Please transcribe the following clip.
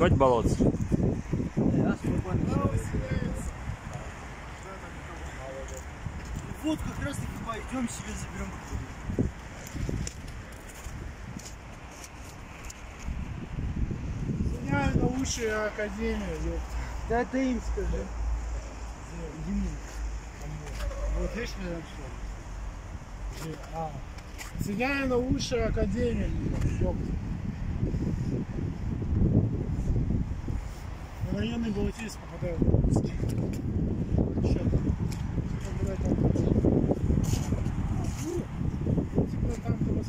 Хоть болотце. Вот как раз таки пойдем себе заберем на уши академию, ёпта. Да ты им скажи. Ему. Вот видишь, меня написал? Жи- А. Соединяю на уши академию, ёпта. На районный болотец попадаю в там?